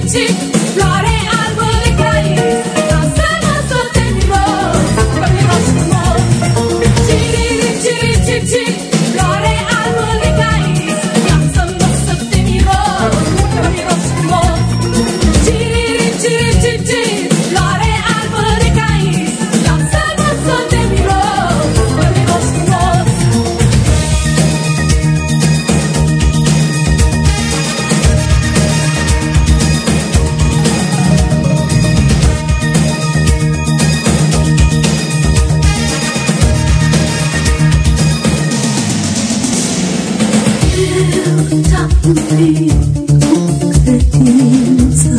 tick tick. Rock Cretința